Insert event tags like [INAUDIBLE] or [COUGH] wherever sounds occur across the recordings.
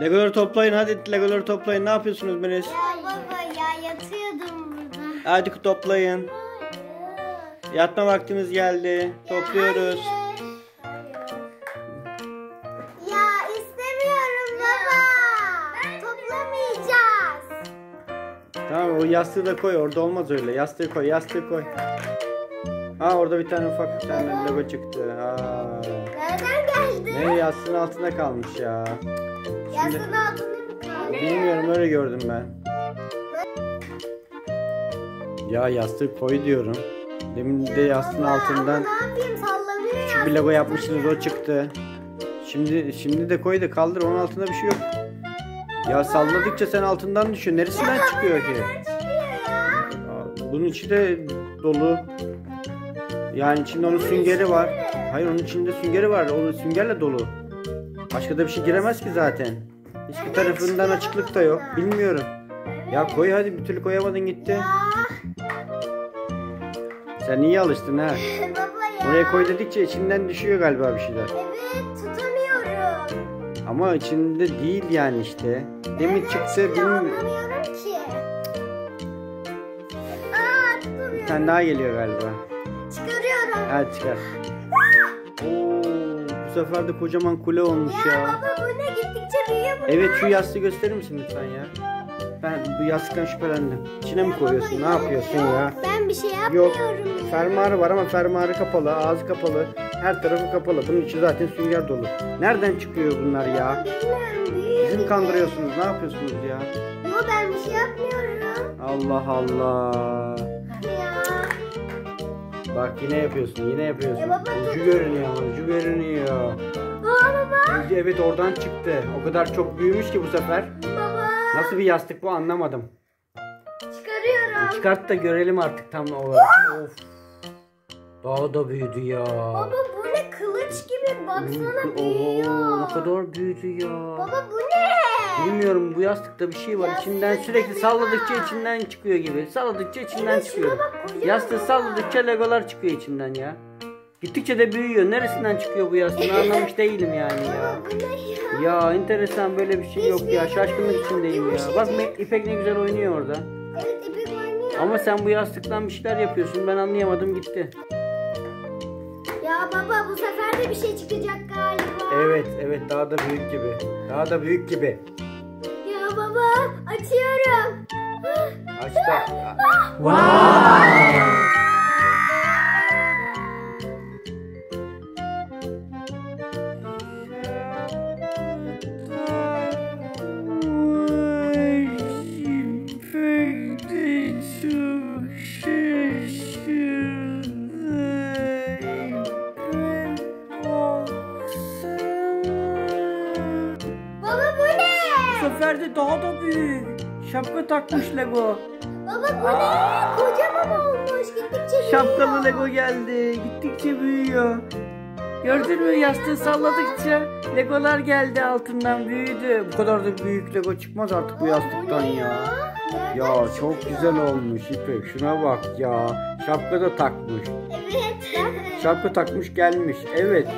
Legoları toplayın hadi Legoları toplayın. Ne yapıyorsunuz Melis? Ya baba ya yatıyordum burada. Hadi toplayın. Yatma vaktimiz geldi. Topluyoruz. Hayır. Ya istemiyorum baba. Toplamayacağız. Tamam o yastığı da koy. Orada olmaz öyle. Yastığı koy. Yastığı koy. Ha orada bir tane ufak bir tane Lego çıktı. Ha. Nereden geldi? Ne yastığın altında kalmış ya. Yastığın altında mı kaldı? Bilmiyorum öyle gördüm ben. Ya yastığı koy diyorum. Demin de yastığın altından Ama ne yapayım sallanıyor ya. Bir logo yapmışsınız o çıktı. Şimdi şimdi de koy da kaldır onun altında bir şey yok. Ya salladıkça sen altından düşüyor. Neresinden çıkıyor ki? Aa, Bunun içi de dolu. Yani içinde onun süngeri var. Hayır onun içinde süngeri var. O süngerle dolu. Başka da bir şey giremez ki zaten. Hiçbir tarafından açıklık da yok. Bilmiyorum. Ya koy hadi bir türlü koyamadın gitti. Ya. Sen iyi alıştın ha. Oraya koy dedikçe içinden düşüyor galiba bir şeyler. Evet tutamıyorum. Ama içinde değil yani işte. Demin Nereden çıktı bilmiyorum. Ki. Aa Bir tutamıyorum. tane daha geliyor galiba. Çıkarıyorum. Hadi çıkar. Bu sefer de kocaman kule olmuş Ya ya. baba bu ne gittikçe büyüyor bu. Evet şu yastığı gösterir misin lütfen ya? Ben bu yastıktan şüphelendim. İçine mi koyuyorsun? Ne yapıyorsun ya? Ben bir şey Yok. yapmıyorum. Fermuarı var ama fermuarı kapalı, ağzı kapalı. Her tarafı kapalı. Bunun içi zaten sünger dolu. Nereden çıkıyor bunlar ya? Bizi mi kandırıyorsunuz? Ne yapıyorsunuz ya? Yok ben bir şey yapmıyorum. Allah Allah. Bak yine yapıyorsun, yine yapıyorsun. Ya baba, Ucu görünüyor, ucu görünüyor. Aa baba. Ucu evet oradan çıktı. O kadar çok büyümüş ki bu sefer. Baba. Nasıl bir yastık bu anlamadım. Çıkarıyorum. Çıkart da görelim artık tam olarak. of. Daha da büyüdü ya. Baba bu ne kılıç gibi baksana Oo, büyüyor. ne kadar büyüdü ya. Baba bu ne? Bilmiyorum bu yastıkta bir şey var. İçinden sürekli salladıkça içinden çıkıyor gibi. Salladıkça içinden çıkıyor. Yastığı ya. salladıkça legolar çıkıyor içinden ya. Gittikçe de büyüyor. Neresinden çıkıyor bu yastığın [LAUGHS] anlamış değilim yani ya. Ya? Enteresan böyle bir şey yok ya. Şaşkınlık içindeyim ya. Bak İpek ne güzel oynuyor orada. Evet ipek oynuyor. Ama sen bu yastıktan bir şeyler yapıyorsun. Ben anlayamadım gitti. Ya baba bu sefer de bir şey çıkacak galiba. Evet evet daha da büyük gibi. Daha da büyük gibi. Baba açıyorum. Aç da. Baba sefer de daha da büyük. Şapka takmış Lego. Baba bu ne? Kocaman olmuş gittikçe büyüyor. Şapkalı Lego geldi. Gittikçe büyüyor. Gördün mü yastığı salladıkça Legolar geldi altından büyüdü. Bu kadar da büyük Lego çıkmaz artık bu yastıktan ya. Ya çok güzel olmuş İpek. Şuna bak ya. Şapka da takmış. Evet. Şapka takmış gelmiş. Evet.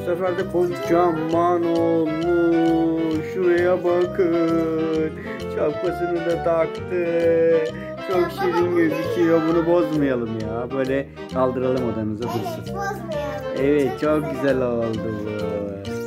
Bu sefer de kocaman olmuş. Bakın. Şapkasını da taktı. Çok şirin gözüküyor. Bunu bozmayalım ya. Böyle kaldıralım odanıza Evet dursun. bozmayalım. Evet çok güzel oldu bu.